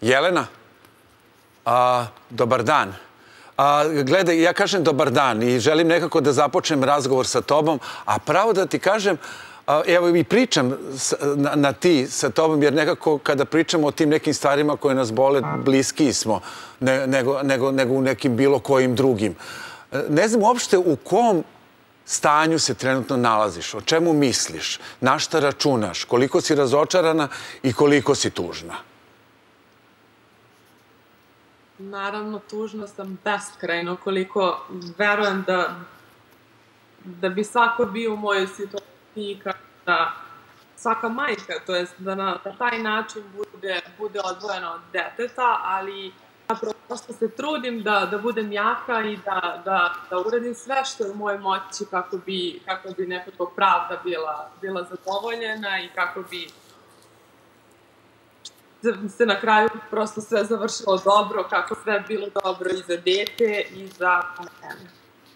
Jelena, a, dobar dan. A, gledaj, ja kažem dobar dan i želim nekako da započnem razgovor sa tobom, a pravo da ti kažem, a, evo i pričam s, na, na ti sa tobom, jer nekako kada pričamo o tim nekim stvarima koje nas bole, bliski smo ne, nego, nego, nego u nekim bilo kojim drugim. Ne znam uopšte u kom stanju se trenutno nalaziš, o čemu misliš, na šta računaš, koliko si razočarana i koliko si tužna. Naravno, tužna sam beskrajno koliko verujem da, da bi svako bio u mojoj situaciji kada svaka majka, to jest da na, na taj način bude, bude odvojena od deteta, ali ja prosto se trudim da, da budem jaka i da, da, da uradim sve što je u mojoj moći kako bi, kako bi nekako pravda bila, bila zadovoljena i kako bi se na kraju prosto sve završilo dobro, kako sve bilo dobro i za dete i za mene.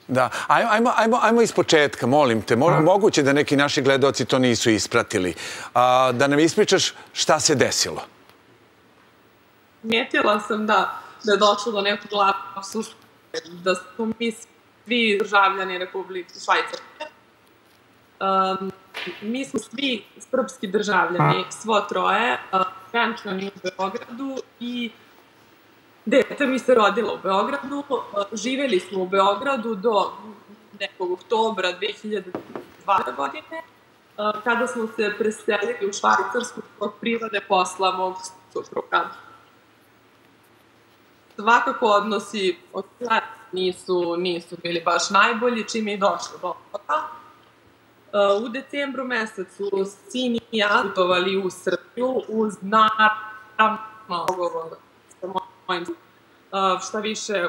Da, ajmo, ajmo, ajmo, ajmo iz početka, molim te. Mo, moguće da neki naši gledoci to nisu ispratili. A, da nam ispričaš šta se desilo. Mijetila sam da, da je došlo do nekog lapsusa, da smo mi svi državljani Republike Švajcarske. Um, mi smo svi srpski državljani, svo troje, venčani u Beogradu i dete mi se rodilo u Beogradu. Živeli smo u Beogradu do nekog oktobra 2002. godine, kada smo se preselili u Švajcarsku od prirode posla mog supruga. Svakako odnosi od nisu, nisu bili baš najbolji, čim je došlo do toga u decembru mesecu sin i ja putovali u Srbiju uz naravno dogovor sa mojim šta više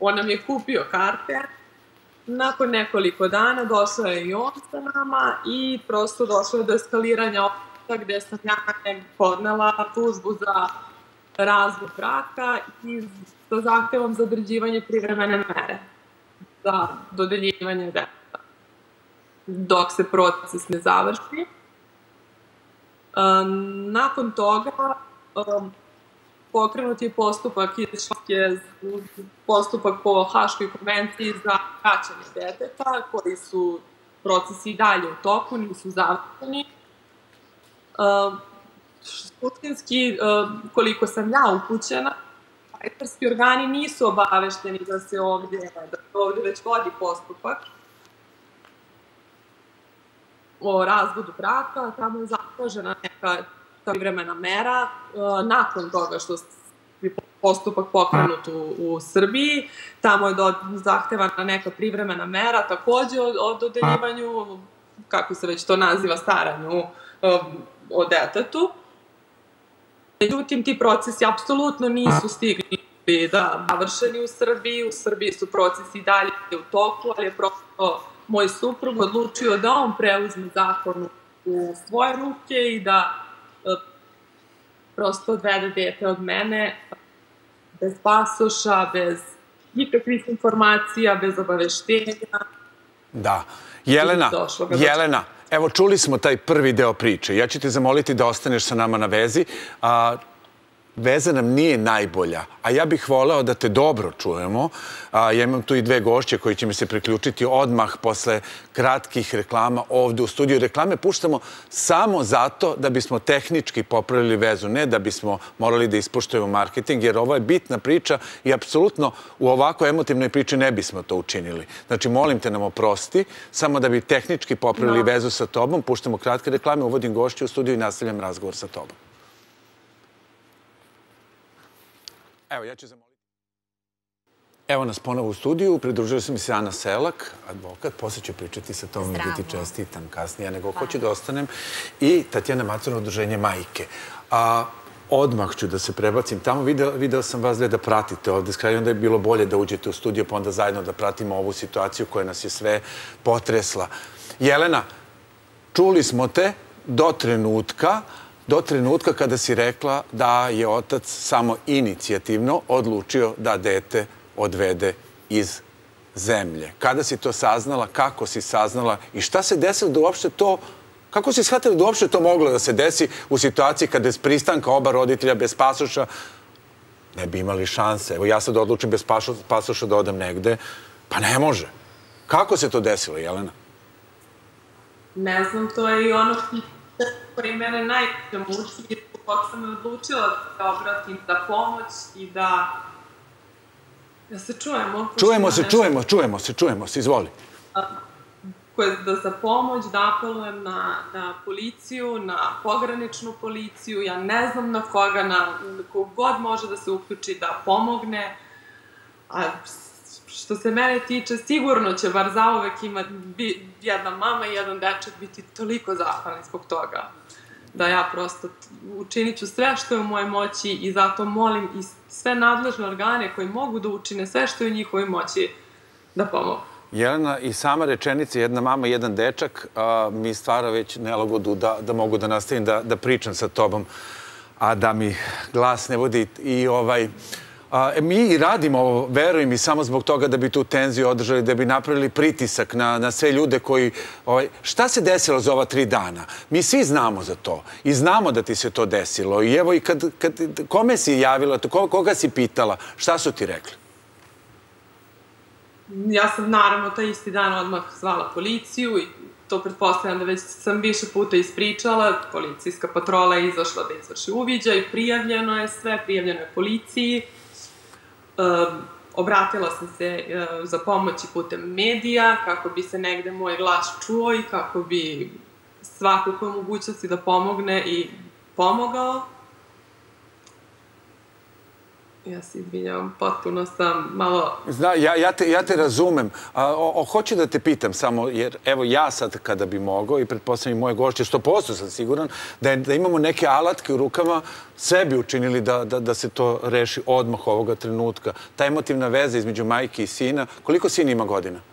on nam je kupio karte. Nakon nekoliko dana došao je i on sa nama i prosto došlo je do eskaliranja opita gde sam ja podnela tužbu za razvoj braka i sa zahtevom za određivanje privremene mere za dodeljivanje deta dok se proces ne završi. Nakon toga pokrenut je postupak iz postupak po Haškoj konvenciji za vraćanje deteta, koji su procesi i dalje u toku, nisu završeni. Suštinski, koliko sam ja upućena, švajcarski organi nisu obavešteni da se ovdje, da se ovdje već vodi postupak o razvodu braka, tamo je zatražena neka privremena mera. E, nakon toga što postupak pokrenut u, u Srbiji, tamo je do, zahtevana neka privremena mera, takođe o, o dodeljivanju, kako se već to naziva, staranju um, o detetu. Međutim, ti procesi apsolutno nisu stigli da završeni u Srbiji. U Srbiji su procesi dalje u toku, ali je prosto moj suprug odlučio da on preuzme zakon u svoje ruke i da e, prosto odvede dete od mene bez pasoša, bez nikakvih informacija, bez obaveštenja. Da. Jelena, Jelena, evo čuli smo taj prvi deo priče. Ja ću te zamoliti da ostaneš sa nama na vezi. A, veza nam nije najbolja, a ja bih voleo da te dobro čujemo. Ja imam tu i dve gošće koji će mi se priključiti odmah posle kratkih reklama ovde u studiju. Reklame puštamo samo zato da bismo tehnički popravili vezu, ne da bismo morali da ispoštujemo marketing, jer ovo je bitna priča i apsolutno u ovako emotivnoj priči ne bismo to učinili. Znači, molim te nam oprosti, samo da bi tehnički popravili vezu sa tobom, puštamo kratke reklame, uvodim gošće u studiju i nastavljam razgovor sa tobom. Evo, ja ću zamoliti. Evo nas ponovo u studiju. Pridružila se mi se Ana Selak, advokat. Posle ću pričati sa tom i da ti čestitam kasnije, nego hoću da ostanem. I Tatjana Macuna, udruženje Majke. A, odmah ću da se prebacim tamo. Video, video sam vas da pratite ovde. Skraju onda je bilo bolje da uđete u studio, pa onda zajedno da pratimo ovu situaciju koja nas je sve potresla. Jelena, čuli smo te do trenutka do trenutka kada si rekla da je otac samo inicijativno odlučio da dete odvede iz zemlje. Kada si to saznala, kako si saznala i šta se desilo da uopšte to Kako si shvatili da uopšte to moglo da se desi u situaciji kada je pristanka oba roditelja bez pasoša ne bi imali šanse. Evo ja sad odlučim bez pasoša da odem negde, pa ne može. Kako se to desilo, Jelena? Ne znam, to je i ono koji mene najviše muči, kog sam me odlučila da se obratim za pomoć i da Da se čujemo. Čujemo se, čujemo, čujemo se, čujemo se, izvoli. Koje, da za pomoć, da apelujem na, na policiju, na pograničnu policiju, ja ne znam na koga, na kogod može da se uključi da pomogne. A što se mene tiče, sigurno će bar zauvek ima jedna mama i jedan dečak biti toliko zahvalni zbog toga da ja prosto učinit ću sve što je u mojoj moći i zato molim i sve nadležne organe koji mogu da učine sve što je u njihovoj moći da pomogu. Jelena, i sama rečenica, jedna mama, jedan dečak, a, mi stvara već nelagodu da, da mogu da nastavim da, da pričam sa tobom, a da mi glas ne vodi i ovaj... A, mi radimo ovo, verujem, i samo zbog toga da bi tu tenziju održali, da bi napravili pritisak na, na sve ljude koji... Ovaj, šta se desilo za ova tri dana? Mi svi znamo za to i znamo da ti se to desilo. I evo, i kad, kad, kome si javila, koga si pitala, šta su ti rekli? Ja sam naravno taj isti dan odmah zvala policiju i to pretpostavljam da već sam više puta ispričala. Policijska patrola je izašla da izvrši uviđaj, prijavljeno je sve, prijavljeno je policiji obratila sam se uh, za pomoć putem medija, kako bi se negde moj glas čuo i kako bi svako ko mogućnosti da pomogne i pomogao. Ja se izvinjavam, potpuno sam malo... Zna, ja, ja, te, ja te razumem. A, o, o, hoću da te pitam samo, jer evo ja sad kada bi mogao i pretpostavljam i moje gošće, što posto sam siguran, da, je, da imamo neke alatke u rukama, sve bi učinili da, da, da se to reši odmah ovoga trenutka. Ta emotivna veza između majke i sina, koliko sin ima godina?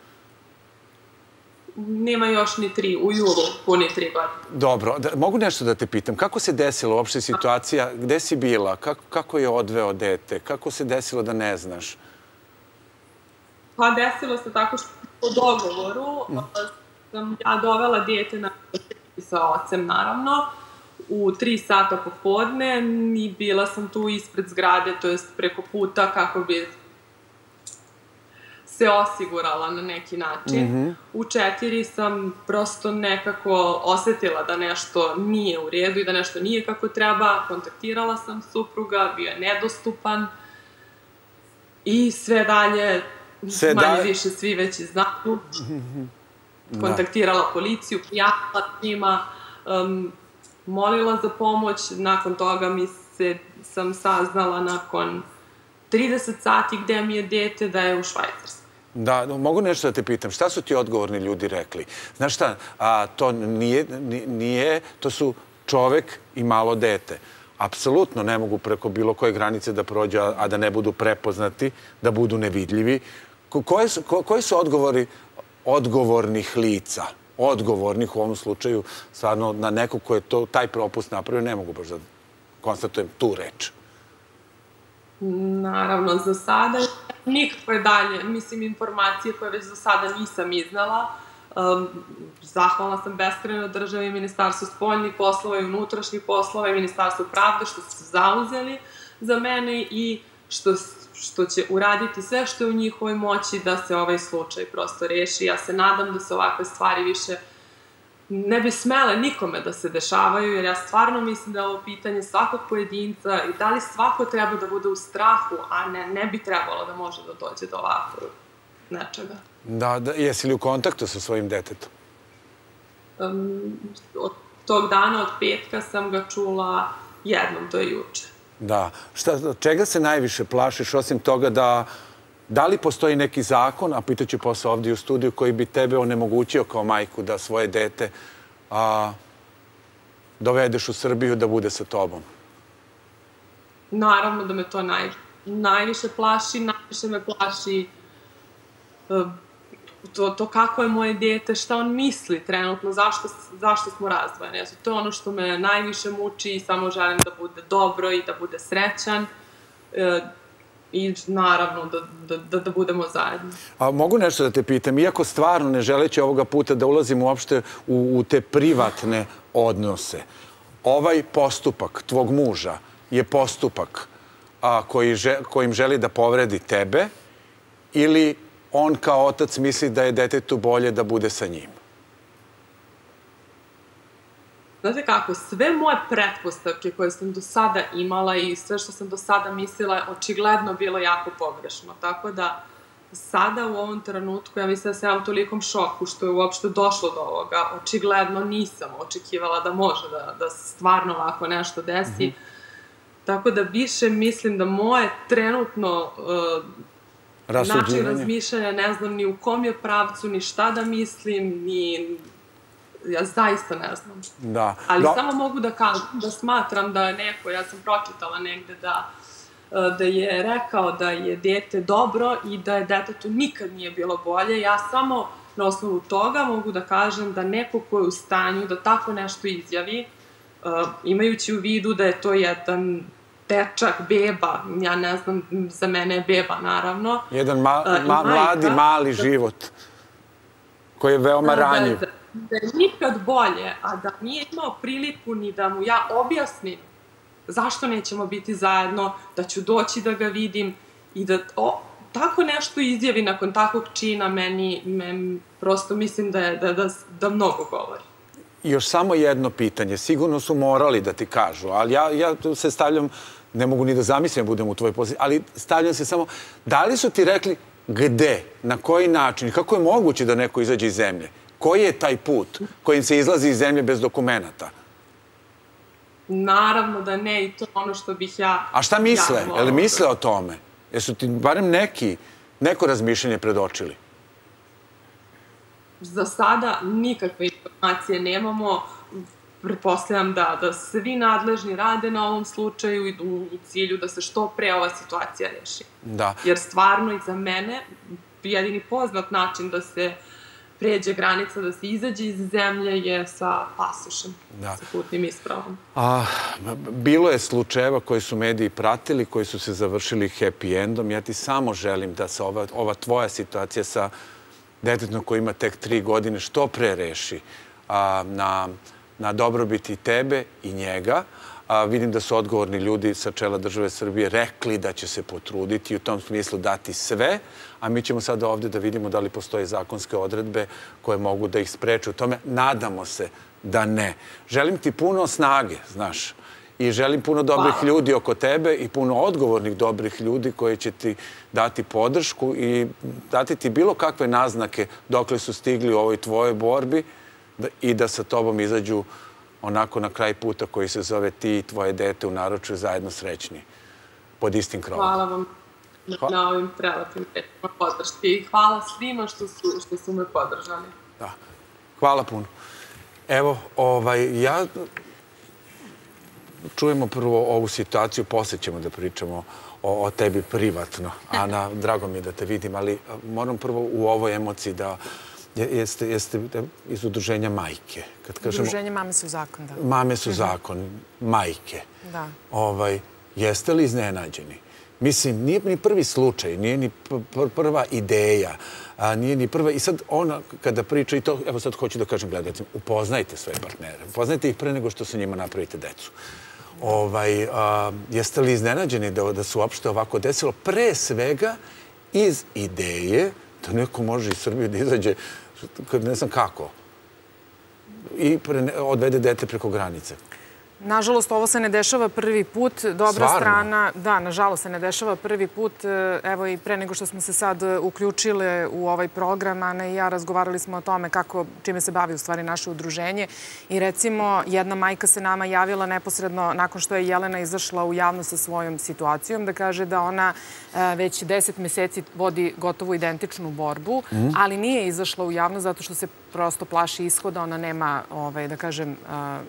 Nema još ni tri, u julu puni tri godine. Dobro, da, mogu nešto da te pitam, kako se desila uopšte situacija, gde si bila, kako, kako je odveo dete, kako se desilo da ne znaš? Pa desilo se tako što po dogovoru mm. sam ja dovela dete na sa ocem, naravno, u tri sata popodne i bila sam tu ispred zgrade, to jest preko puta kako bi se osigurala na neki način. Mm -hmm. U četiri sam prosto nekako osetila da nešto nije u redu i da nešto nije kako treba. Kontaktirala sam supruga, bio je nedostupan i sve dalje, sve manje više svi već znaju. Mm -hmm. Kontaktirala da. policiju, prijatila njima, um, molila za pomoć, nakon toga mi se, sam saznala nakon 30 sati gde mi je dete da je u Švajcarskoj. Da, mogu nešto da te pitam. Šta su ti odgovorni ljudi rekli? Znaš šta, a, to nije, nije, to su čovek i malo dete. Apsolutno ne mogu preko bilo koje granice da prođe, a da ne budu prepoznati, da budu nevidljivi. Ko, koje su, ko, koji su odgovori odgovornih lica? Odgovornih u ovom slučaju, stvarno, na nekog ko je to, taj propust napravio, ne mogu baš da konstatujem tu reč. Naravno, za sada nikakve dalje, mislim, informacije koje već za sada nisam iznala. Um, zahvalna sam beskreno državi Ministarstvu spoljnih poslova i unutrašnjih poslova i Ministarstvu pravde što su zauzeli za mene i što, što će uraditi sve što je u njihovoj moći da se ovaj slučaj prosto reši. Ja se nadam da se ovakve stvari više ne bi smele nikome da se dešavaju, jer ja stvarno mislim da je ovo pitanje svakog pojedinca i da li svako treba da bude u strahu, a ne, ne bi trebalo da može da dođe do ovako nečega. Da, da, jesi li u kontaktu sa svojim detetom? Um, od tog dana, od petka, sam ga čula jednom, to je juče. Da. Šta, čega se najviše plašiš, osim toga da Da li postoji neki zakon, a pitaću posle ovdje u studiju, koji bi tebe onemogućio kao majku da svoje dete a, dovedeš u Srbiju da bude sa tobom? Naravno da me to naj, najviše plaši. Najviše me plaši uh, to, to kako je moje dete, šta on misli trenutno, zašto, zašto smo razdvojeni. To je ono što me najviše muči i samo želim da bude dobro i da bude srećan. Uh, i naravno da, da, da, da budemo zajedno. A mogu nešto da te pitam, iako stvarno ne želeći ovoga puta da ulazim uopšte u, u te privatne odnose, ovaj postupak tvog muža je postupak a, koji že, kojim želi da povredi tebe ili on kao otac misli da je detetu bolje da bude sa njim? Znate kako, sve moje pretpostavke koje sam do sada imala i sve što sam do sada mislila je očigledno bilo jako pogrešno. Tako da, sada u ovom trenutku, ja mislim da sam ja u tolikom šoku što je uopšte došlo do ovoga. Očigledno nisam očekivala da može da, da stvarno ovako nešto desi. Mm -hmm. Tako da više mislim da moje trenutno uh, način razmišljanja, ne znam ni u kom je pravcu, ni šta da mislim, ni ja zaista ne znam. Da. Ali da. samo mogu da kažem da smatram da je neko, ja sam pročitala negde da e, da je rekao da je dete dobro i da je detetu nikad nije bilo bolje. Ja samo na osnovu toga mogu da kažem da neko ko je u stanju da tako nešto izjavi, uh, imajući u vidu da je to jedan dečak, beba, ja ne znam, za mene je beba, naravno. Jedan ma, ma, uh, mladi, mali da, život koji je veoma da, ranjiv. Da, da, da je nikad bolje, a da nije imao priliku ni da mu ja objasnim zašto nećemo biti zajedno, da ću doći da ga vidim i da o, tako nešto izjavi nakon takvog čina meni, men, prosto mislim da, je, da, da, da mnogo govori. Još samo jedno pitanje. Sigurno su morali da ti kažu, ali ja, ja se stavljam, ne mogu ni da zamislim da budem u tvojoj poziciji, ali stavljam se samo, da li su ti rekli gde, na koji način, kako je moguće da neko izađe iz zemlje? Koji je taj put kojim se izlazi iz zemlje bez dokumenta? Naravno da ne i to je ono što bih ja... A šta misle? Ja li misle o tome? Jesu ti barem neki, neko razmišljanje predočili? Za sada nikakve informacije nemamo. Pretpostavljam da, da svi nadležni rade na ovom slučaju i u, u cilju da se što pre ova situacija reši. Da. Jer stvarno i za mene jedini poznat način da se uh, pređe granica, da se izađe iz zemlje je sa pasošem, da. sa putnim ispravom. A, bilo je slučajeva koji su mediji pratili, koji su se završili happy endom. Ja ti samo želim da se ova, ova tvoja situacija sa detetom koji ima tek tri godine što pre reši a, na, na dobrobiti tebe i njega. A, vidim da su odgovorni ljudi sa čela države Srbije rekli da će se potruditi i u tom smislu dati sve, a mi ćemo sada ovde da vidimo da li postoje zakonske odredbe koje mogu da ih spreče u tome. Nadamo se da ne. Želim ti puno snage, znaš, i želim puno dobrih Hvala. ljudi oko tebe i puno odgovornih dobrih ljudi koji će ti dati podršku i dati ti bilo kakve naznake dokle su stigli u ovoj tvojoj borbi da, i da sa tobom izađu onako na kraj puta koji se zove ti i tvoje dete u naročju zajedno srećni pod istim krovom. Hvala vam na, hvala. na ovim prelepim rečima podrške i hvala svima što su, što su me podržali. Da. Hvala puno. Evo, ovaj, ja čujemo prvo ovu situaciju, posle ćemo da pričamo o, o tebi privatno. Ana, drago mi je da te vidim, ali moram prvo u ovoj emociji da Jeste, jeste iz udruženja majke. Kad kažemo, Udruženje mame su zakon, da. Mame su mhm. zakon, majke. Da. Ovaj, jeste li iznenađeni? Mislim, nije ni prvi slučaj, nije ni prva ideja, a nije ni prva... I sad ona, kada priča, i to, evo sad hoću da kažem gledacima, upoznajte svoje partnere, upoznajte ih pre nego što sa njima napravite decu. Ovaj, a, jeste li iznenađeni da, da se uopšte ovako desilo? Pre svega iz ideje da neko može iz Srbije da izađe, ne znam kako, i odvede dete preko granice. Nažalost, ovo se ne dešava prvi put. Dobra Svarno? strana, da, nažalost se ne dešava prvi put. E, evo i pre nego što smo se sad uključile u ovaj program, Ana i ja razgovarali smo o tome kako, čime se bavi u stvari naše udruženje. I recimo, jedna majka se nama javila neposredno nakon što je Jelena izašla u javno sa svojom situacijom, da kaže da ona e, već deset meseci vodi gotovo identičnu borbu, mm. ali nije izašla u javno zato što se prosto plaši ishoda, ona nema, ovaj, da kažem,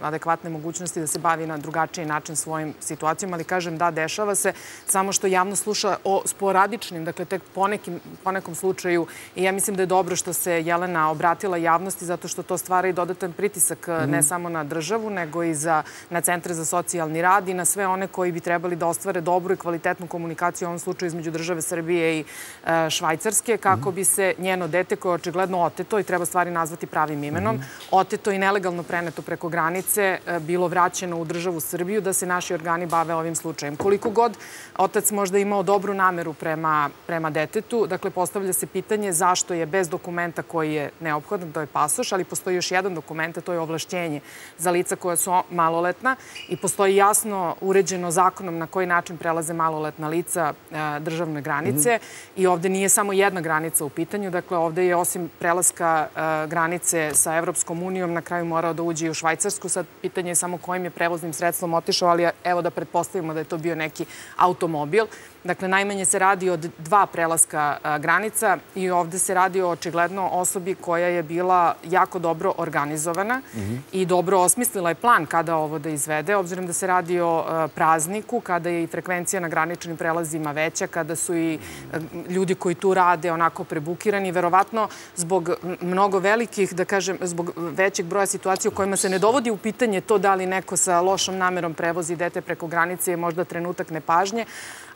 adekvatne mogućnosti da se bavi na drugačiji način svojim situacijama, ali kažem da, dešava se, samo što javno sluša o sporadičnim, dakle, tek po, nekim, po nekom slučaju i ja mislim da je dobro što se Jelena obratila javnosti zato što to stvara i dodatan pritisak mm. ne samo na državu, nego i za, na centre za socijalni rad i na sve one koji bi trebali da ostvare dobru i kvalitetnu komunikaciju u ovom slučaju između države Srbije i e, Švajcarske, kako mm. bi se njeno dete koje je očigledno oteto i treba stvari nazvati pravim imenom, mm. oteto i nelegalno preneto preko granice, e, bilo vraćeno u državu Srbiju da se naši organi bave ovim slučajem. Koliko god otac možda imao dobru nameru prema, prema detetu, dakle postavlja se pitanje zašto je bez dokumenta koji je neophodan, to je pasoš, ali postoji još jedan dokument, a to je ovlašćenje za lica koja su maloletna i postoji jasno uređeno zakonom na koji način prelaze maloletna lica e, državne granice mm. i ovde nije samo jedna granica u pitanju, dakle ovde je osim prelaska e, granice sa Evropskom unijom na kraju morao da uđe i u Švajcarsku. Sad pitanje je samo kojim je prevoznim sredstvom otišao, ali evo da pretpostavimo da je to bio neki automobil. Dakle, najmanje se radi od dva prelaska granica i ovde se radi o očigledno osobi koja je bila jako dobro organizovana i dobro osmislila je plan kada ovo da izvede, obzirom da se radi o prazniku, kada je i frekvencija na graničnim prelazima veća, kada su i ljudi koji tu rade onako prebukirani, verovatno zbog mnogo velikih, da kažem, zbog većeg broja situacija u kojima se ne dovodi u pitanje to da li neko sa lošom namerom prevozi dete preko granice je možda trenutak nepažnje,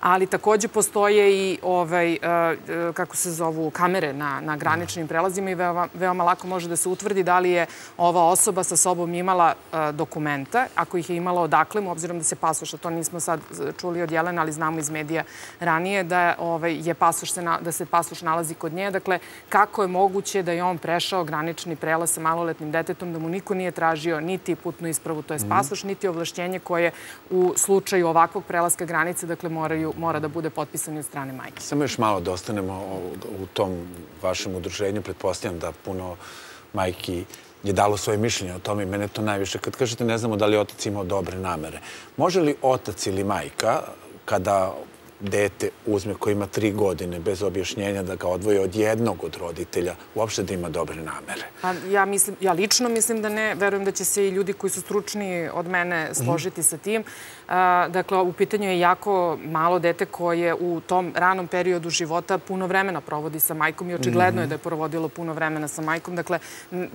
ali takođe postoje i ovaj, e, e, kako se zovu kamere na, na graničnim prelazima i veoma, veoma lako može da se utvrdi da li je ova osoba sa sobom imala e, dokumenta, ako ih je imala odakle mu, obzirom da se pasoša, to nismo sad čuli od Jelena, ali znamo iz medija ranije, da, ovaj, je pasoš se na, da se pasoš nalazi kod nje. Dakle, kako je moguće da je on prešao granični prelaz sa maloletnim detetom, da mu niko nije tražio niti putnu ispravu, to je mhm. pasoš, niti ovlašćenje koje u slučaju ovakvog prelaska granice, dakle, moraju mora da bude potpisan od strane majke. Samo još malo da ostanemo u tom vašem udruženju. Pretpostavljam da puno majki je dalo svoje mišljenje o tome i mene to najviše. Kad kažete ne znamo da li otac imao dobre namere, može li otac ili majka kada dete uzme koji ima tri godine bez objašnjenja da ga odvoje od jednog od roditelja, uopšte da ima dobre namere. Pa ja, mislim, ja lično mislim da ne. Verujem da će se i ljudi koji su stručni od mene mhm. složiti sa tim. Dakle, u pitanju je jako malo dete koje u tom ranom periodu života puno vremena provodi sa majkom i očigledno je mhm. da je provodilo puno vremena sa majkom. Dakle,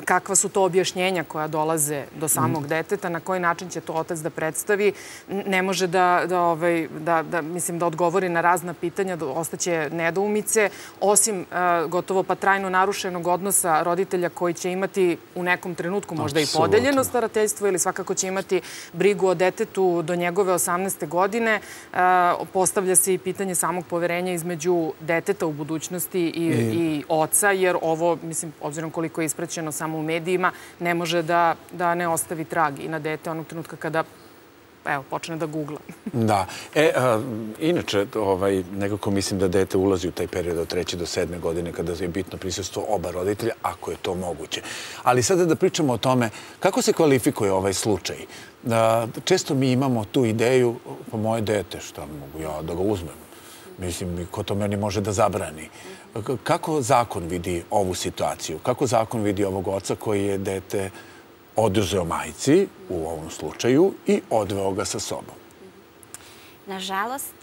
kakva su to objašnjenja koja dolaze do samog mhm. deteta, na koji način će to otac da predstavi, ne može da, da, ovaj, da, da mislim, da odgovori na razna pitanja, ostaće nedoumice, osim gotovo pa trajno narušenog odnosa roditelja koji će imati u nekom trenutku možda i podeljeno starateljstvo ili svakako će imati brigu o detetu do njegove 18. godine. E, postavlja se i pitanje samog poverenja između deteta u budućnosti i, i oca, jer ovo, mislim, obzirom koliko je ispraćeno samo u medijima, ne može da, da ne ostavi trag i na dete onog trenutka kada evo, počne da googla. da. E, a, inače, ovaj, nekako mislim da dete ulazi u taj period od treće do sedme godine kada je bitno prisustvo oba roditelja, ako je to moguće. Ali sada da pričamo o tome kako se kvalifikuje ovaj slučaj. Da, često mi imamo tu ideju, pa moje dete, šta mogu ja da ga uzmem? Mislim, ko to meni može da zabrani? Kako zakon vidi ovu situaciju? Kako zakon vidi ovog oca koji je dete oduzeo majci u ovom slučaju i odveo ga sa sobom. Nažalost,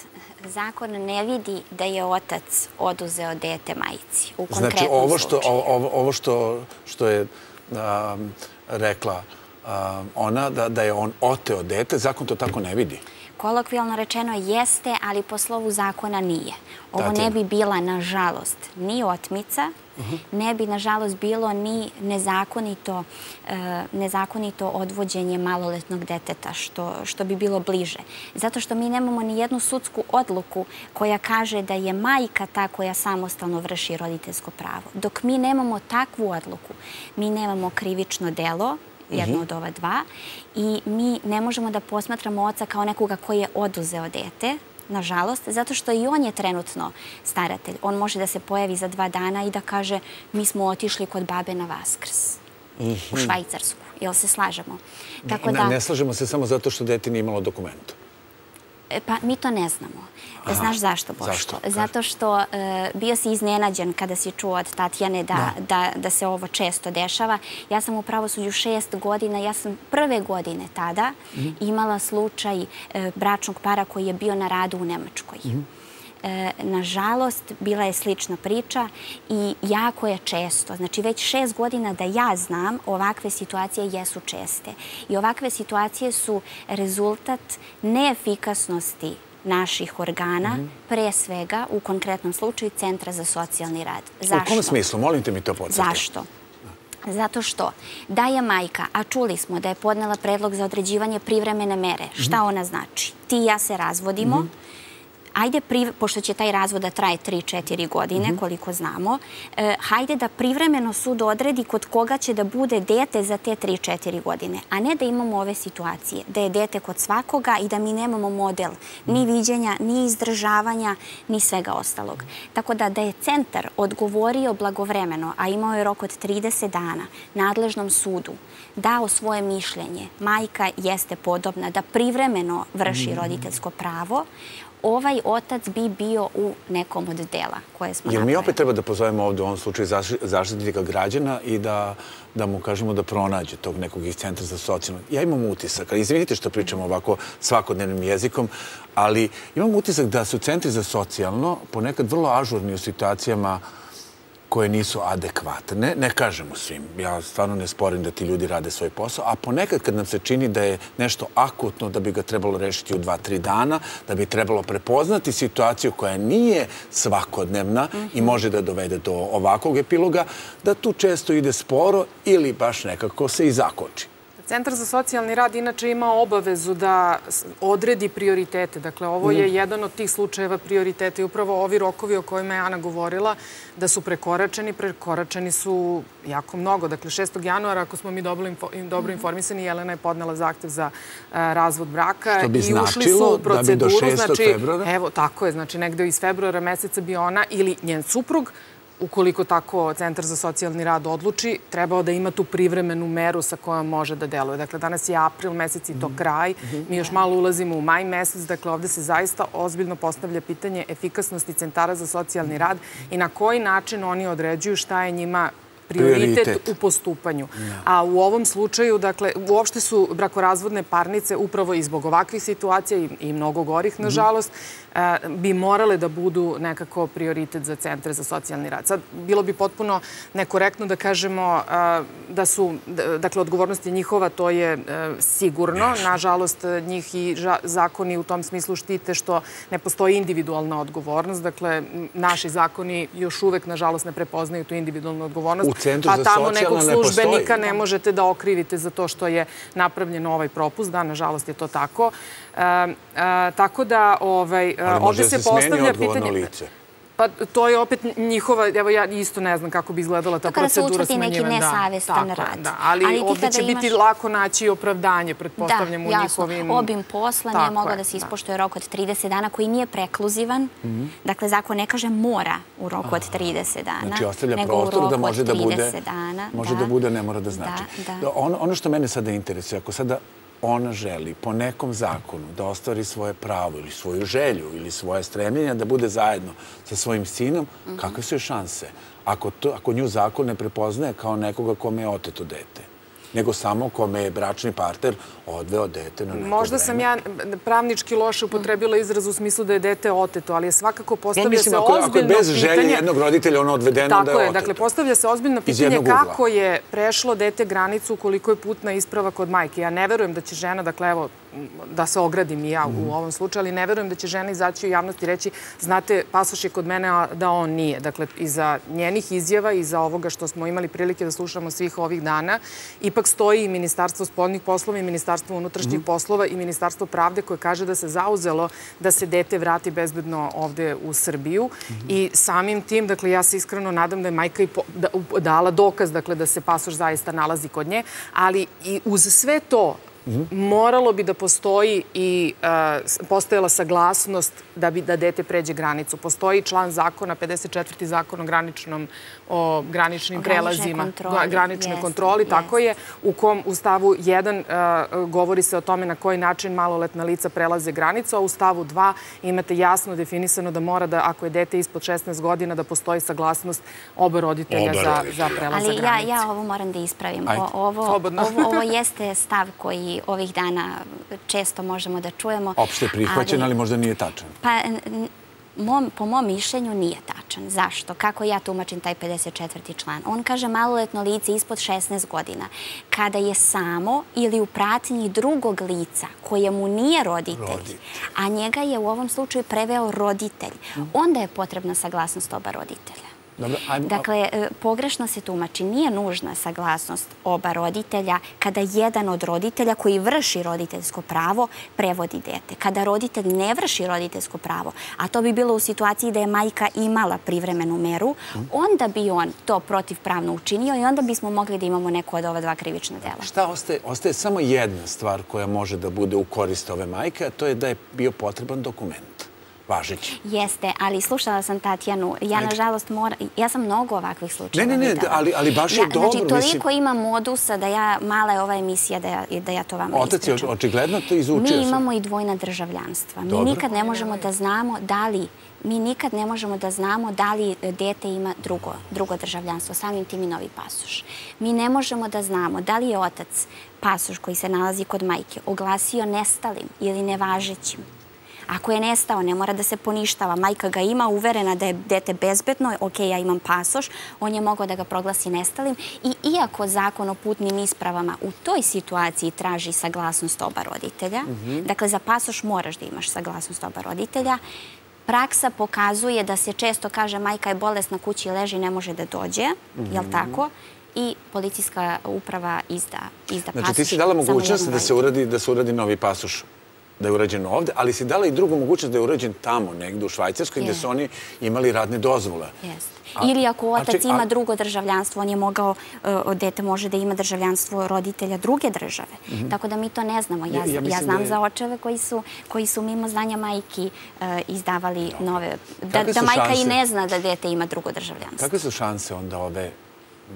zakon ne vidi da je otac oduzeo dete majci u konkretnom znači, ovo što, slučaju. Ovo, ovo što, što je rekla ona, da, da je on oteo dete, zakon to tako ne vidi. Kolokvijalno rečeno jeste, ali po slovu zakona nije. Ovo ne bi bila, nažalost, ni otmica, ne bi, nažalost, bilo ni nezakonito, e, nezakonito odvođenje maloletnog deteta, što, što bi bilo bliže. Zato što mi nemamo ni jednu sudsku odluku koja kaže da je majka ta koja samostalno vrši roditeljsko pravo. Dok mi nemamo takvu odluku, mi nemamo krivično delo, jedno mhm. od ova dva, i mi ne možemo da posmatramo oca kao nekoga koji je oduzeo dete, nažalost, zato što i on je trenutno staratelj. On može da se pojavi za dva dana i da kaže mi smo otišli kod babe na Vaskrs u mhm. Švajcarsku. Jel se slažemo? Tako da... Ne slažemo se samo zato što dete nije imalo dokumenta. E, pa mi to ne znamo. Znaš zašto, Boško? Zašto? Zato što e, bio si iznenađen kada si čuo od Tatjane da, da. da, se ovo često dešava. Ja sam u pravosuđu šest godina, ja sam prve godine tada mhm. imala slučaj e, bračnog para koji je bio na radu u Nemačkoj. Mhm. nažalost, bila je slična priča i jako je često. Znači, već šest godina da ja znam, ovakve situacije jesu česte. I ovakve situacije su rezultat neefikasnosti naših organa, mhm. pre svega u konkretnom slučaju Centra za socijalni rad. Zašto? U kom smislu? Molim te mi to podsjetiti. Zašto? Zato što da je majka, a čuli smo da je podnela predlog za određivanje privremene mere, šta mhm. ona znači? Ti i ja se razvodimo, mhm ajde, pošto će taj razvod da traje 3-4 godine, mhm. koliko znamo, e, hajde da privremeno sud odredi kod koga će da bude dete za te 3-4 godine, a ne da imamo ove situacije, da je dete kod svakoga i da mi nemamo model ni mhm. viđenja, ni izdržavanja, ni svega ostalog. Tako da da je centar odgovorio blagovremeno, a imao je rok od 30 dana nadležnom sudu, dao svoje mišljenje, majka jeste podobna da privremeno vrši mhm. roditeljsko pravo, ovaj otac bi bio u nekom od dela koje smo napravili. Mi opet treba da pozovemo ovde u ovom slučaju zaštitnika građana i da, da mu kažemo da pronađe tog nekog iz centra za socijalno. Ja imam utisak, ali izvinite što pričamo ovako svakodnevnim jezikom, ali imam utisak da su centri za socijalno ponekad vrlo ažurni u situacijama koje nisu adekvatne. Ne kažemo svim. Ja stvarno ne sporim da ti ljudi rade svoj posao, a ponekad kad nam se čini da je nešto akutno, da bi ga trebalo rešiti u dva, tri dana, da bi trebalo prepoznati situaciju koja nije svakodnevna i može da dovede do ovakvog epiloga, da tu često ide sporo ili baš nekako se i zakoči. Centar za socijalni rad inače ima obavezu da odredi prioritete. Dakle, ovo je mhm. jedan od tih slučajeva prioriteta i upravo ovi rokovi o kojima je Ana govorila da su prekoračeni. Prekoračeni su jako mnogo. Dakle, 6. januara, ako smo mi dobro mhm. informisani, Jelena je podnela zahtev za e, razvod braka. Što bi značilo da bi do 6. Znači, februara? Evo, tako je. Znači, negde iz februara meseca bi ona ili njen suprug ukoliko tako Centar za socijalni rad odluči, trebao da ima tu privremenu meru sa kojom može da deluje. Dakle, danas je april mesec i to mhm. kraj. Mhm. Mi još malo ulazimo u maj mesec. Dakle, ovde se zaista ozbiljno postavlja pitanje efikasnosti Centara za socijalni rad i na koji način oni određuju šta je njima prioritet, u postupanju. A u ovom slučaju, dakle, uopšte su brakorazvodne parnice upravo i zbog ovakvih situacija i, i mnogo gorih, mhm. nažalost, bi morale da budu nekako prioritet za centre za socijalni rad. Sad, bilo bi potpuno nekorektno da kažemo e, da su, dakle, odgovornost je njihova, to je e, sigurno. Nažalost, njih i zakoni u tom smislu štite što ne postoji individualna odgovornost. Dakle, naši zakoni još uvek, nažalost, ne prepoznaju tu individualnu odgovornost centru za socijalno ne postoji. A tamo nekog službenika ne možete da okrivite za to što je napravljen ovaj propust. Da, nažalost je to tako. Tako da ovaj, ovde se postavlja pitanje... Lice. Pa to je opet njihova, evo ja isto ne znam kako bi izgledala ta procedura smanjivanja. Kada se utvrdi neki nesavestan rad. Da, ali, ali ovde će biti lako naći opravdanje, pretpostavljam u njihovim... Da, jasno. Obim posla nije mogao da se ispoštuje rok od 30 dana koji nije prekluzivan. Mhm. Dakle, zakon ne kaže mora u roku od 30 dana. Znači, ostavlja prostor da može da bude... Može da bude, ne mora da znači. Ono što mene sada interesuje, ako sada ona želi po nekom zakonu da ostvari svoje pravo ili svoju želju ili svoje stremljenja da bude zajedno sa svojim sinom, mhm. kakve su je šanse? Ako, to, ako nju zakon ne prepoznaje kao nekoga kome je oteto dete nego samo kome je bračni partner odveo dete na neko Možda sam ja pravnički loše upotrebila izraz u smislu da je dete oteto, ali je svakako postavlja se ozbiljno pitanje... Ako je bez želje jednog roditelja ono odvedeno da je oteto. Tako je, dakle, postavlja se ozbiljno pitanje kako je prešlo dete granicu koliko je putna isprava kod majke. Ja ne verujem da će žena, dakle, evo, da se ogradim i ja u mhm. ovom slučaju, ali ne verujem da će žena izaći u javnosti i reći znate, pasoš je kod mene, a da on nije. Dakle, iza njenih izjava, iza ovoga što smo imali prilike da slušamo svih ovih dana, ipak stoji i Ministarstvo spoljnih poslova i Ministarstvo unutrašnjih mhm. poslova i Ministarstvo pravde koje kaže da se zauzelo da se dete vrati bezbedno ovde u Srbiju. Mhm. I samim tim, dakle, ja se iskreno nadam da je majka i da, dala dokaz, dakle, da se pasoš zaista nalazi kod nje, ali i uz sve to moralo bi da postoji i postojala saglasnost da bi da dete pređe granicu. Postoji član zakona, 54. zakon o graničnom o graničnim prelazima, graničnoj kontroli, tako je, u kom u stavu 1 govori se o tome na koji način maloletna lica prelaze granicu, a u stavu 2 imate jasno definisano da mora da, ako je dete ispod 16 godina, da postoji saglasnost oba roditelja za, za prelazak granice. Ali ja, ja ovo moram da ispravim. ovo, ovo, ovo jeste stav koji ovih dana često možemo da čujemo. Opšte prihvaćen, ali, ali možda nije tačan. Pa, mom, po mom mišljenju nije tačan. Zašto? Kako ja tumačim taj 54. član? On kaže maloletno lice ispod 16 godina. Kada je samo ili u pratnji drugog lica koje mu nije roditelj, roditelj, a njega je u ovom slučaju preveo roditelj, onda je potrebna saglasnost oba roditelja. Dobro, ajmo... Dakle, e, pogrešno se tumači. Nije nužna saglasnost oba roditelja kada jedan od roditelja koji vrši roditeljsko pravo prevodi dete. Kada roditelj ne vrši roditeljsko pravo, a to bi bilo u situaciji da je majka imala privremenu meru, onda bi on to protivpravno učinio i onda bismo mogli da imamo neko od ova dva krivična dela. Šta ostaje? Ostaje samo jedna stvar koja može da bude u korist ove majke, a to je da je bio potreban dokument važeći. Jeste, ali slušala sam Tatjanu. Ja, nažalost, mora... Ja sam mnogo ovakvih slučajeva Ne, ne, ne, ali, ali baš je dobro. Znači, toliko ima modusa da ja, mala je ova emisija da ja, da ja to vam Otac je očigledno to izučio. Mi imamo i dvojna državljanstva. Mi nikad ne možemo da znamo da li mi nikad ne možemo da znamo da li dete ima drugo, drugo državljanstvo, samim tim i novi pasoš. Mi ne možemo da znamo da li je otac pasoš koji se nalazi kod majke oglasio nestalim ili nevažećim Ako je nestao, ne mora da se poništava. Majka ga ima, uverena da je dete bezbedno, ok, ja imam pasoš, on je mogao da ga proglasi nestalim. I iako zakon o putnim ispravama u toj situaciji traži saglasnost oba roditelja, mhm. dakle, za pasoš moraš da imaš saglasnost oba roditelja, praksa pokazuje da se često kaže majka je bolesna kući leži, ne može da dođe, jel mhm. tako? i policijska uprava izda, izda pasoš. Znači, ti si dala mogućnost da se uradi, da se uradi novi pasoš da je urađen ovde, ali si dala i drugu mogućnost da je urađen tamo, negde u Švajcarskoj, gde su oni imali radne dozvole. Jeste. Ili ako otac ima drugo državljanstvo, on je mogao, e, dete može da ima državljanstvo roditelja druge države. Mhm. Tako da mi to ne znamo. Ja znam za očeve koji su mimo znanja majki e, izdavali nove... Da majka i ne zna da dete ima drugo državljanstvo. Kakve su šanse onda ove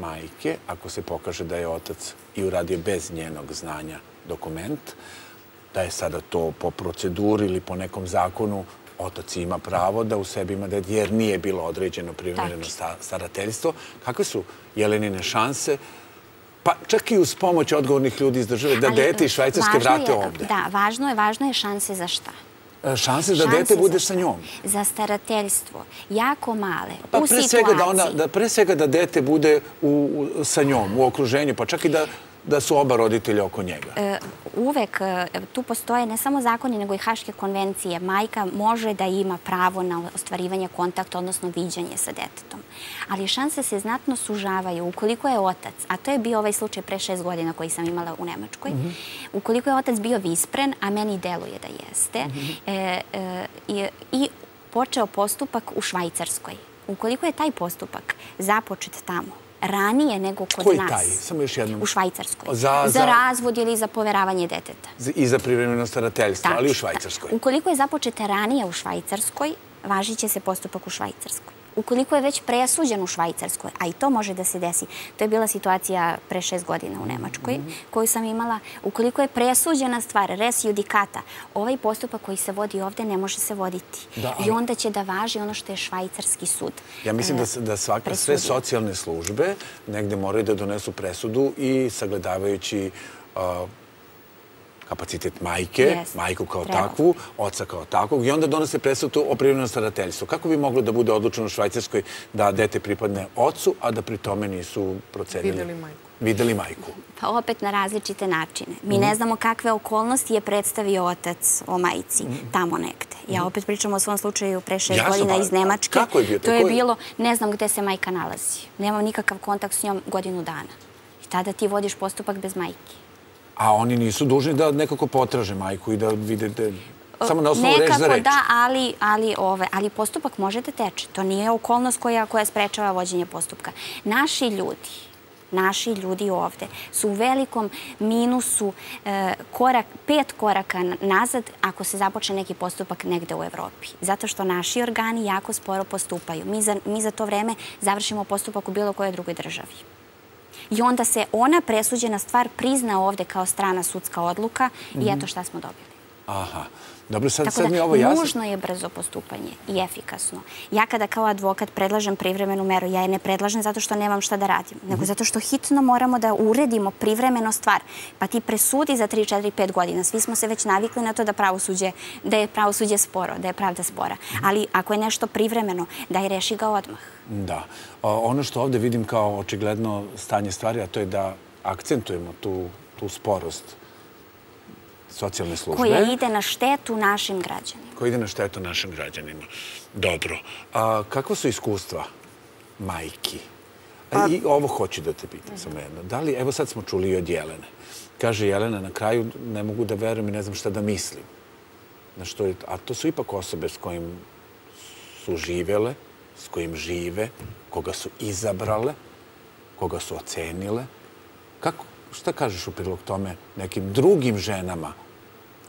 majke, ako se pokaže da je otac i uradio bez njenog znanja dokument, da je sada to po proceduri ili po nekom zakonu otac ima pravo da u sebi ima dete, jer nije bilo određeno primjereno starateljstvo. Kakve su Jelenine šanse Pa čak i uz pomoć odgovornih ljudi iz države, da dete iz Švajcarske vrate ovde. Da, važno je, važno je šanse za šta? E, šanse da dete bude sa njom. Za starateljstvo. Jako male. Pa u pre svega da, ona, da pre svega da dete bude u, sa njom, u okruženju, pa čak i da da su oba roditelja oko njega? E, uvek e, tu postoje ne samo zakoni, nego i Haške konvencije. Majka može da ima pravo na ostvarivanje kontakta, odnosno viđanje sa detetom. Ali šanse se znatno sužavaju ukoliko je otac, a to je bio ovaj slučaj pre šest godina koji sam imala u Nemačkoj, mhm. ukoliko je otac bio vispren, a meni deluje da jeste, mhm. e, i, i počeo postupak u Švajcarskoj. Ukoliko je taj postupak započet tamo, ranije nego kod nas. Koji taj? Samo još jednom. U Švajcarskoj. Za, za... razvod ili za poveravanje deteta. I za privremeno starateljstvo, ali u Švajcarskoj. Ukoliko je započete ranije u Švajcarskoj, važit će se postupak u Švajcarskoj ukoliko je već presuđen u Švajcarskoj, a i to može da se desi, to je bila situacija pre šest godina u Nemačkoj, koju sam imala, ukoliko je presuđena stvar, res judikata, ovaj postupak koji se vodi ovde ne može se voditi. I onda će da važi ono što je švajcarski sud. Ja mislim da, da svaka, sve socijalne službe negde moraju da donesu presudu i sagledavajući kapacitet majke, majku kao takvu, oca kao takvog i onda donose presudu o privrednom starateljstvu. Kako bi moglo da bude odlučeno u Švajcarskoj da dete pripadne ocu, a da pri tome nisu procenili? Videli majku. Videli majku. Pa opet na različite načine. Mi ne mhm. znamo kakve okolnosti je predstavio otac o majici mhm. tamo nekde. Ja mhm. opet pričam o svom slučaju pre šest godina iz Nemačke. Kako je bio to? To je bilo, ne znam gde se majka nalazi. Nemam nikakav kontakt s njom godinu dana. I tada ti vodiš postupak bez majke. A oni nisu dužni da nekako potraže majku i da vidite samo na osnovu reč za reč. da, ali, ali, ove, ali postupak može da teče. To nije okolnost koja, koja sprečava vođenje postupka. Naši ljudi naši ljudi ovde, su u velikom minusu e, korak, pet koraka nazad ako se započne neki postupak negde u Evropi. Zato što naši organi jako sporo postupaju. Mi za, mi za to vreme završimo postupak u bilo kojoj drugoj državi. I onda se ona presuđena stvar prizna ovde kao strana sudska odluka i eto šta smo dobili. Aha. Dobro, sad, sad da, mi ovo jasno. nužno je brzo postupanje i efikasno. Ja kada kao advokat predlažem privremenu meru, ja je ne predlažem zato što nemam šta da radim, nego mhm. zato što hitno moramo da uredimo privremeno stvar. Pa ti presudi za 3, 4, 5 godina. Svi smo se već navikli na to da pravosuđe, da je pravosuđe sporo, da je pravda spora. Mhm. Ali ako je nešto privremeno, da je reši ga odmah. Da. Ono što ovde vidim kao očigledno stanje stvari, a to je da akcentujemo tu, tu sporost socijalne službe. Koja ide na štetu našim građanima. Koja ide na štetu našim građanima. Dobro. A kakva su iskustva majki? Pa... I ovo hoću da te pitam samo jedno. Da li, evo sad smo čuli i od Jelene. Kaže Jelena, na kraju ne mogu da verujem i ne znam šta da mislim. Na što je, a to su ipak osobe s kojim su živele, s kojim žive, koga su izabrale, koga su ocenile. Kako, šta kažeš u prilog tome nekim drugim ženama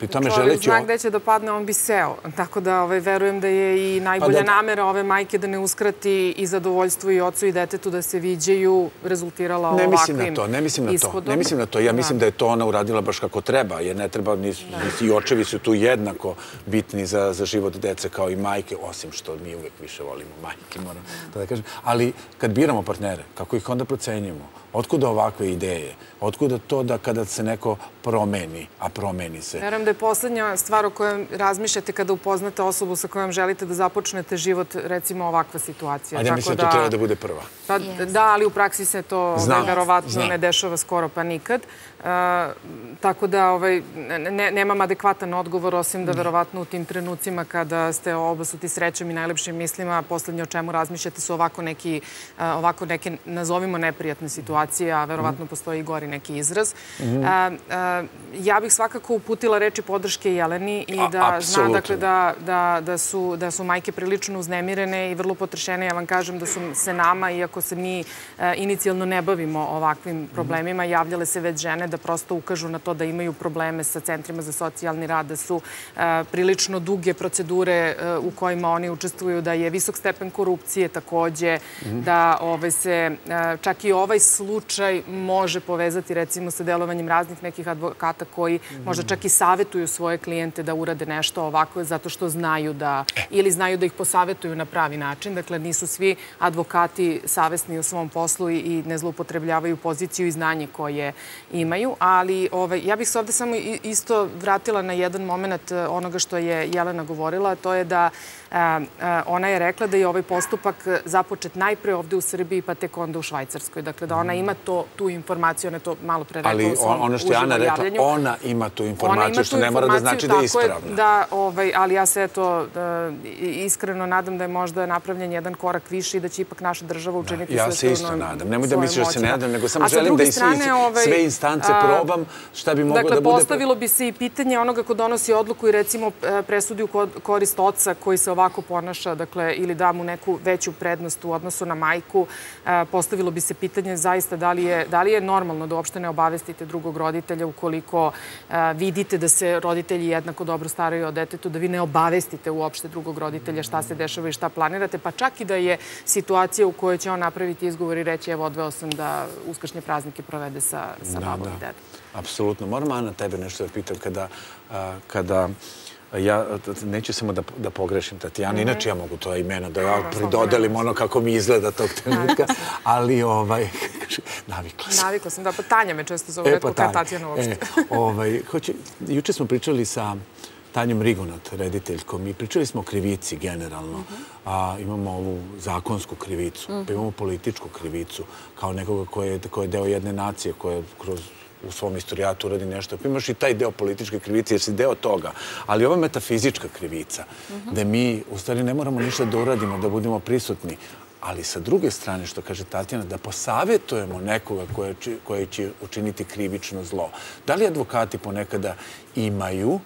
Pri tome želeći... zna gde će da padne, on bi seo. Tako da ovaj, verujem da je i najbolja pa namera ove majke da ne uskrati i zadovoljstvo i ocu i detetu da se viđaju rezultirala ovakvim Ne mislim na to, ne mislim na to. Ne mislim na to. Ja mislim da. da je to ona uradila baš kako treba, jer ne treba, ni, da. i očevi su tu jednako bitni za, za život dece kao i majke, osim što mi uvek više volimo majke, moram da, da kažem. Ali kad biramo partnere, kako ih onda procenjujemo? Otkuda ovakve ideje? Otkuda to da kada se neko promeni, a promeni se? Verujem da je poslednja stvar o kojoj razmišljate kada upoznate osobu sa kojom želite da započnete život, recimo ovakva situacija. A ja mislim da to treba da bude prva. Pa, da, ali u praksi se to verovatno ne dešava skoro pa nikad. tako da ovaj, ne, nemam adekvatan odgovor, osim da verovatno u tim trenucima kada ste obasuti srećom i najlepšim mislima, poslednje o čemu razmišljate su ovako, neki, ovako neke, nazovimo neprijatne situacije, a verovatno postoji i gori neki izraz. ja bih svakako uputila reči podrške Jeleni i da zna dakle, da, da, da, su, da su majke prilično uznemirene i vrlo potrešene. Ja vam kažem da su se nama, iako se mi inicijalno ne bavimo ovakvim problemima, javljale se već žene da prosto ukažu na to da imaju probleme sa centrima za socijalni rad, da su prilično duge procedure u kojima oni učestvuju, da je visok stepen korupcije takođe, da ove se čak i ovaj slučaj može povezati recimo sa delovanjem raznih nekih advokata koji možda čak i savetuju svoje klijente da urade nešto ovako zato što znaju da, ili znaju da ih posavetuju na pravi način. Dakle, nisu svi advokati savesni u svom poslu i ne zloupotrebljavaju poziciju i znanje koje imaju, ali ovaj, ja bih se ovde samo isto vratila na jedan moment eh, onoga što je Jelena govorila, to je da ona je rekla da je ovaj postupak započet najpre ovde u Srbiji, pa tek onda u Švajcarskoj. Dakle, da ona ima to, tu informaciju, ona je to malo pre rekla Ali u svom ono što je Ana rekla, ona ima tu informaciju, što ne mora da znači da je ispravna. Da, ovaj, ali ja se eto da, iskreno nadam da je možda napravljen jedan korak više i da će ipak naša država učiniti ja, sve što Ja se isto nadam. Nemoj da misliš da se ne nadam, nego samo želim da i ovaj, sve instance probam šta bi moglo dakle, da bude... Dakle, postavilo bi se i pitanje onoga ko donosi odluku i recimo presudi u korist oca koji se ovako ponaša, dakle, ili da mu neku veću prednost u odnosu na majku, e, postavilo bi se pitanje zaista da li je, da li je normalno da uopšte ne obavestite drugog roditelja ukoliko e, vidite da se roditelji jednako dobro staraju o detetu, da vi ne obavestite uopšte drugog roditelja šta se dešava i šta planirate, pa čak i da je situacija u kojoj će on napraviti izgovor i reći evo odveo sam da uskršnje praznike provede sa, sa da, babom da. i dedom. Apsolutno. Moram, Ana, tebe nešto da pitam kada, kada ja neću samo da, da pogrešim Tatjana, mm -hmm. inače ja mogu to imena da ja pridodelim ono kako mi izgleda tog trenutka, ali ovaj, navikla sam. Navikla sam, da, pa Tanja me često zove, e, pa kao Tatjana uopšte. E, ovaj, hoće, juče smo pričali sa Tanjom Rigonat, rediteljkom, i pričali smo o krivici generalno. Mm -hmm. a, imamo ovu zakonsku krivicu, mm -hmm. pa imamo političku krivicu, kao nekoga ko je, ko je deo jedne nacije, koja kroz u svom istorijatu uradi nešto. Pa imaš i taj deo političke krivice, jer si deo toga. Ali ova metafizička krivica, uh -huh. da mi u stvari ne moramo ništa da uradimo, da budemo prisutni, ali sa druge strane, što kaže Tatjana, da posavetujemo nekoga koje, koje će učiniti krivično zlo. Da li advokati ponekada imaju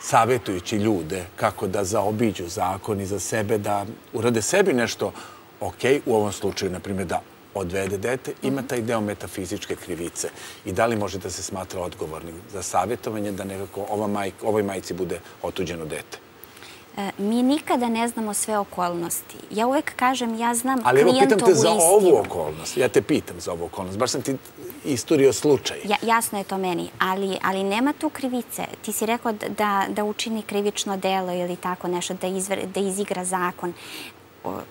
savetujući ljude kako da zaobiđu zakon i za sebe, da urade sebi nešto ok, u ovom slučaju, na primjer, da odvede dete, ima taj deo metafizičke krivice. I da li može da se smatra odgovornim za savjetovanje da nekako ova ovoj majci bude otuđeno dete? E, mi nikada ne znamo sve okolnosti. Ja uvek kažem, ja znam klijentovu istinu. Ali evo pitam te za ovu okolnost. Ja te pitam za ovu okolnost. Baš sam ti istorio slučaj. Ja, jasno je to meni, ali, ali nema tu krivice. Ti si rekao da, da učini krivično delo ili tako nešto, da, izver, da izigra zakon.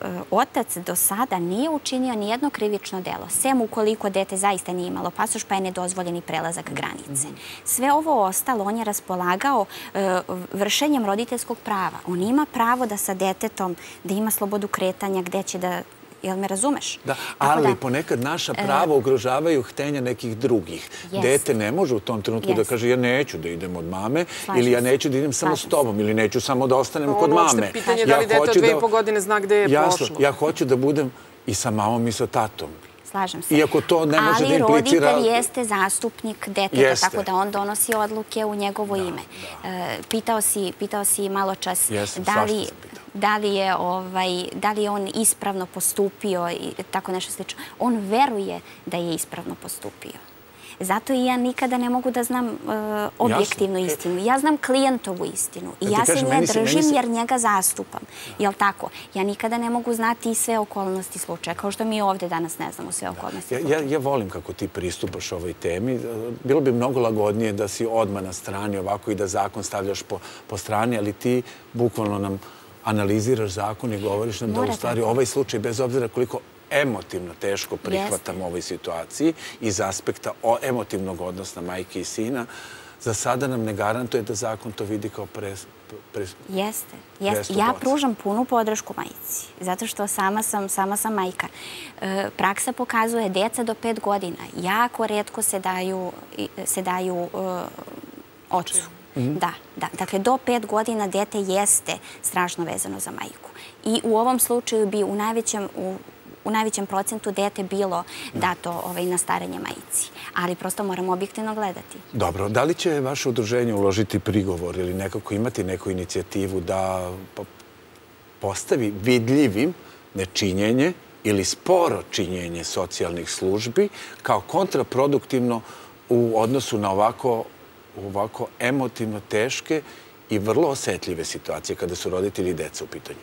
E, otac do sada nije učinio ni jedno krivično delo, sem ukoliko dete zaista nije imalo pasoš, pa je nedozvoljeni prelazak granice. Sve ovo ostalo on je raspolagao e, vršenjem roditeljskog prava. On ima pravo da sa detetom, da ima slobodu kretanja, gde će da Jel me razumeš? Da, ali da, ponekad naša e, prava ugrožavaju htenja nekih drugih. Dete ne može u tom trenutku da kaže ja neću da idem od mame ili ja neću da idem samo s tobom ili neću samo da ostanem kod mame. Ono pitanje da li dete od dve i po godine zna gde je pošlo. Ja hoću da budem i sa mamom i sa tatom. Slažem se. Iako to ne može da implicira... Ali roditelj jeste zastupnik deteta, tako da on donosi odluke u njegovo ime. E, pitao si malo čas da li da li je, ovaj, da li je on ispravno postupio i tako nešto slično. On veruje da je ispravno postupio. Zato i ja nikada ne mogu da znam uh, objektivnu istinu. Ja znam klijentovu istinu i ja se nje držim jer njega zastupam. Jel tako? Ja nikada ne mogu znati sve okolnosti slučaja, kao što mi ovde danas ne znamo sve okolnosti slučaja. Ja, ja volim kako ti pristupaš ovoj temi. Bilo bi mnogo lagodnije da si odmah na strani ovako i da zakon stavljaš po, po strani, ali ti bukvalno nam analiziraš zakon i govoriš nam da u stvari ovaj slučaj, bez obzira koliko emotivno teško prihvatam ovoj situaciji iz aspekta emotivnog odnosna majke i sina, za sada nam ne garantuje da zakon to vidi kao pres, Jeste. Jeste. Ja pružam punu podršku majici, zato što sama sam, sama sam majka. E, praksa pokazuje deca do pet godina jako redko se daju, se daju e, ocu. Mhm. Da, da. Dakle, do pet godina dete jeste strašno vezano za majku. I u ovom slučaju bi u najvećem, u, u najvećem procentu dete bilo dato ovaj, na starenje majici. Ali prosto moramo objektivno gledati. Dobro. Da li će vaše udruženje uložiti prigovor ili nekako imati neku inicijativu da postavi vidljivim nečinjenje ili sporo činjenje socijalnih službi kao kontraproduktivno u odnosu na ovako ovako emotivno teške i vrlo osetljive situacije kada su roditelji i deca u pitanju.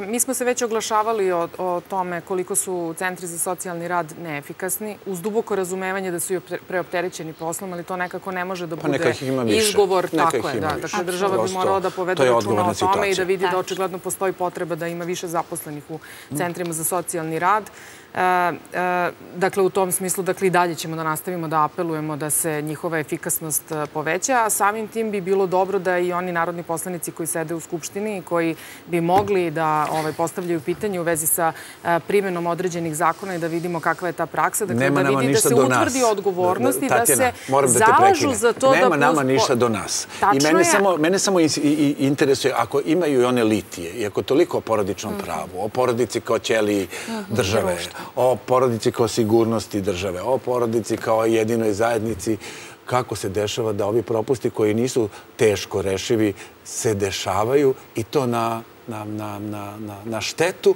Mi smo se već oglašavali o, o tome koliko su centri za socijalni rad neefikasni, uz duboko razumevanje da su i preopterećeni poslom, ali to nekako ne može da pa bude izgovor. Tako je, da. Dakle, država bi morala da povede računa o tome i da vidi da očigledno postoji potreba da ima više zaposlenih u centrima za socijalni rad. E, e, dakle, u tom smislu, dakle, i dalje ćemo da nastavimo da apelujemo da se njihova efikasnost e, poveća, a samim tim bi bilo dobro da i oni narodni poslanici koji sede u Skupštini i koji bi mogli da ovaj, postavljaju pitanje u vezi sa primjenom određenih zakona i da vidimo kakva je ta praksa. Dakle, Nema da vidi da se utvrdi odgovornost i da se da zalažu za to da... Nema nama ništa do nas. I mene samo, mene samo interesuje, ako imaju i one litije i ako toliko o porodičnom mhm. pravu, o porodici kao ćeli mhm. države, o porodici kao sigurnosti države, o porodici kao jedinoj zajednici, kako se dešava da ovi propusti koji nisu teško rešivi se dešavaju i to na, na, na, na, štetu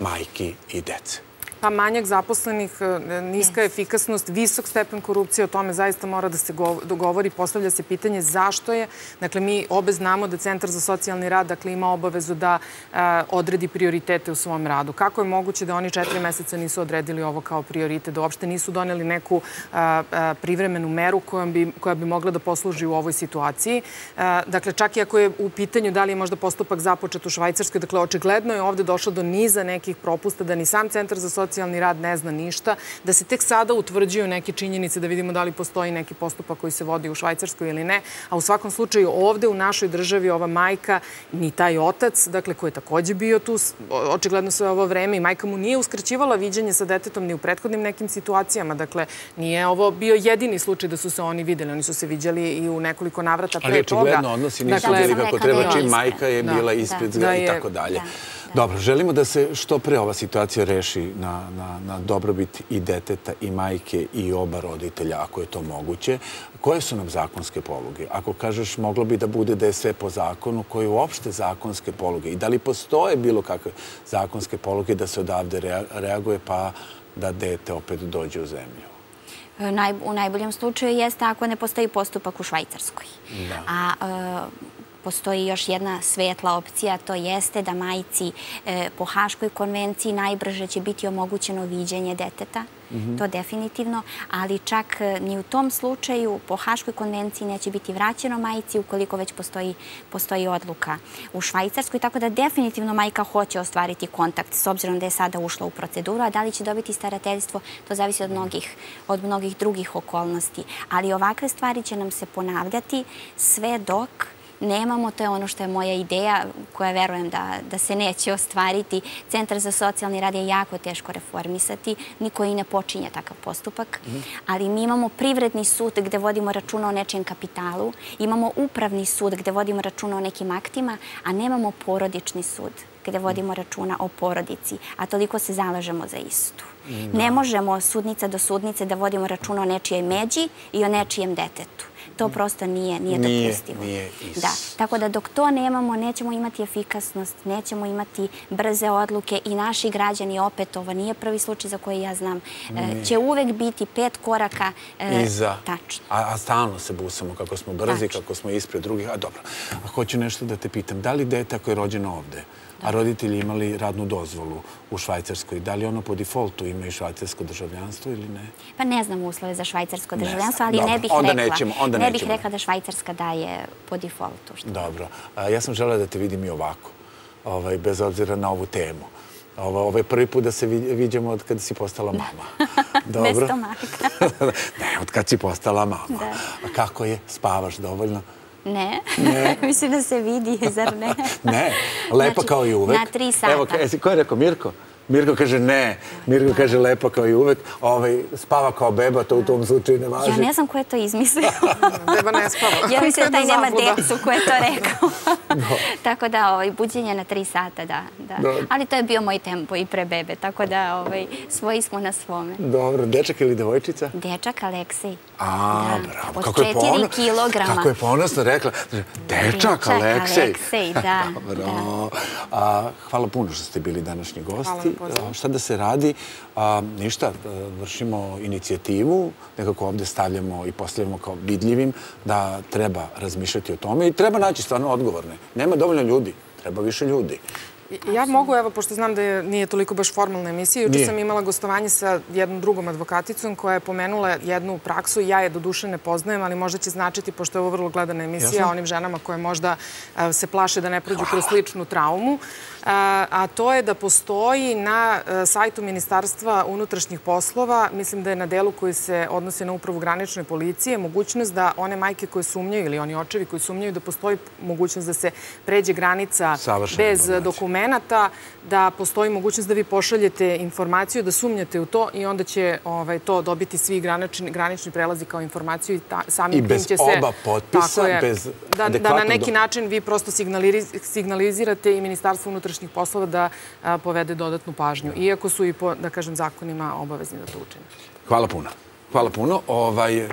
majki i dece. Pa manjak zaposlenih, e, niska efikasnost, visok stepen korupcije, o tome zaista mora da se dogovori. Postavlja se pitanje zašto je. Dakle, mi obe znamo da Centar za socijalni rad dakle, ima obavezu da e, odredi prioritete u svom radu. Kako je moguće da oni četiri meseca nisu odredili ovo kao prioritet, da uopšte nisu doneli neku e, privremenu meru bi, koja bi mogla da posluži u ovoj situaciji. Dakle, čak i ako je u pitanju da li je možda postupak započet u Švajcarskoj, dakle, očigledno je ovde došlo do niza nekih propusta da ni sam Centar za socijalni socijalni rad ne zna ništa, da se tek sada utvrđuju neke činjenice da vidimo da li postoji neki postupak koji se vodi u Švajcarskoj ili ne, a u svakom slučaju ovde u našoj državi ova majka, ni taj otac, dakle, koji je takođe bio tu očigledno sve ovo vreme i majka mu nije uskraćivala viđanje sa detetom ni u prethodnim nekim situacijama. Dakle, nije ovo bio jedini slučaj da su se oni videli. Oni su se viđali i u nekoliko navrata pre toga. Ali očigledno odnosi nisu dakle, bili kako treba čim majka je bila ispred i tako dalje. Dobro, želimo da se što pre ova situacija reši na, na, na dobrobit i deteta i majke i oba roditelja, ako je to moguće. Koje su nam zakonske poluge? Ako kažeš, moglo bi da bude da je sve po zakonu, koje uopšte zakonske poluge? I da li postoje bilo kakve zakonske poluge da se odavde reaguje, pa da dete opet dođe u zemlju? U najboljem slučaju jeste ako ne postoji postupak u Švajcarskoj. Da. A postoji još jedna svetla opcija, to jeste da majici e, po Haškoj konvenciji najbrže će biti omogućeno viđenje deteta, mhm. to definitivno, ali čak e, ni u tom slučaju po Haškoj konvenciji neće biti vraćeno majici ukoliko već postoji odluka u Švajcarskoj, tako da definitivno majka hoće ostvariti kontakt s obzirom da je sada ušla u proceduru, a da li će dobiti starateljstvo, to zavisi od mnogih, od mnogih drugih okolnosti. Ali ovakve stvari će nam se ponavljati sve dok nemamo, to je ono što je moja ideja koja verujem da, da se neće ostvariti. Centar za socijalni rad je jako teško reformisati, niko i ne počinje takav postupak, mhm. ali mi imamo privredni sud gde vodimo računa o nečijem kapitalu, imamo upravni sud gde vodimo računa o nekim aktima, a nemamo porodični sud gde vodimo računa o porodici, a toliko se zalažemo za istu. Ne možemo sudnica do sudnice da vodimo računa o nečijoj međi i o nečijem detetu to prosto nije, nije dopustivo. Nije Da, tako da dok to nemamo, nećemo imati efikasnost, nećemo imati brze odluke i naši građani opet, ovo nije prvi slučaj za koji ja znam, e, će uvek biti pet koraka e, Iza. tačno. A, a stalno se busamo kako smo brzi, kako smo ispred drugih. A dobro, a hoću nešto da te pitam. Da li dete ako je rođeno ovde, a roditelji imali radnu dozvolu u Švajcarskoj. Da li ono po defaultu ima i švajcarsko državljanstvo ili ne? Pa ne znam uslove za švajcarsko državljanstvo, ali ne bih rekla. ne bih rekla da Švajcarska daje po defaultu. Dobro. Ja sam želeo da te vidim i ovako, ovaj, bez obzira na ovu temu. Ovo, ovo je prvi put da se viđemo od kada si postala mama. Dobro. Bez stomaka. ne, od kada si postala mama. A kako je? Spavaš dovoljno? Ne. Mislim da se vidi, zar ne? ne, lepa znači, kao i uvek. Na tri sata. Evo, ko je rekao, Mirko? Mirko kaže ne, Mirko kaže lepo kao i uvek, ovaj, spava kao beba, to u tom slučaju ne važi. Ja ne znam ko je to izmislio. beba ne spava. Ja mislim da taj nema decu ko je to rekao. tako da, ovaj, buđenje na tri sata, da, da. Ali to je bio moj tempo i pre bebe, tako da ovaj, svoji smo na svome. Dobro, dečak ili devojčica? Dečak Aleksej. A, bravo. Od kako četiri je kilograma. Kako je ponosno rekla. Dečak Aleksej. Aleksej, da. Dobro. A, hvala puno što ste bili današnji gosti šta da se radi? Ništa, vršimo inicijativu, nekako ovde stavljamo i postavljamo kao vidljivim da treba razmišljati o tome i treba naći stvarno odgovorne. Nema dovoljno ljudi, treba više ljudi. Ja mogu, evo, pošto znam da nije toliko baš formalna emisija, juče sam imala gostovanje sa jednom drugom advokaticom koja je pomenula jednu praksu. Ja je do duše ne poznajem, ali možda će značiti, pošto je ovo vrlo gledana emisija, onim ženama koje možda se plaše da ne prođu kroz sličnu traumu a to je da postoji na e, sajtu Ministarstva unutrašnjih poslova, mislim da je na delu koji se odnosi na upravu granične policije, mogućnost da one majke koje sumnjaju ili oni očevi koji sumnjaju da postoji mogućnost da se pređe granica bez dokumenta, da postoji mogućnost da vi pošaljete informaciju, da sumnjate u to i onda će ovaj, to dobiti svi granični prelazi kao informaciju i samim tim će se... I bez oba potpisa, bez da, da na neki način vi prosto signalizirate i Ministarstvo unutrašnjih poslova da povede dodatnu pažnju, iako su i po, da kažem, zakonima obavezni da to učine. Hvala puno. Hvala puno. Ovaj,